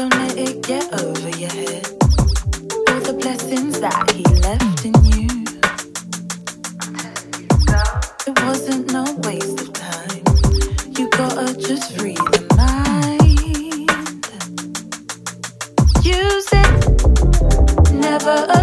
Don't let it get over your head. All the blessings that he left in you. It wasn't no waste of time. You gotta just free the mind. Use it. Never.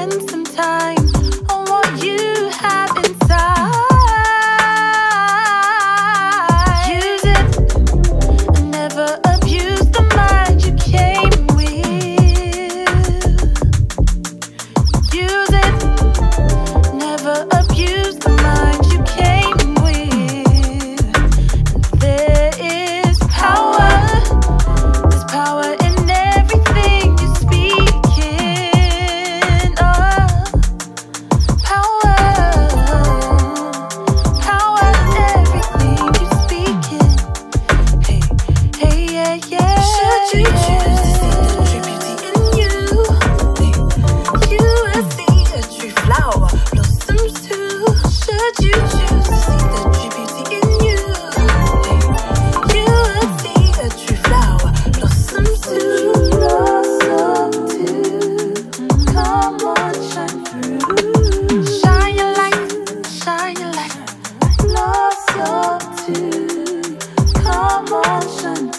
spend some time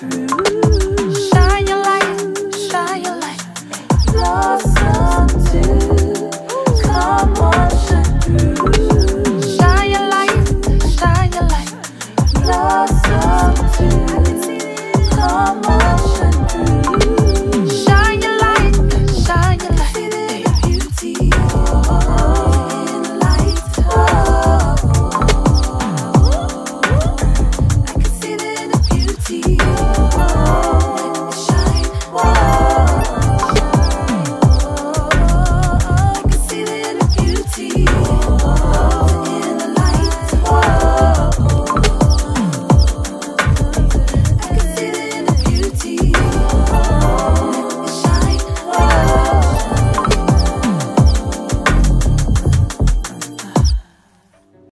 true.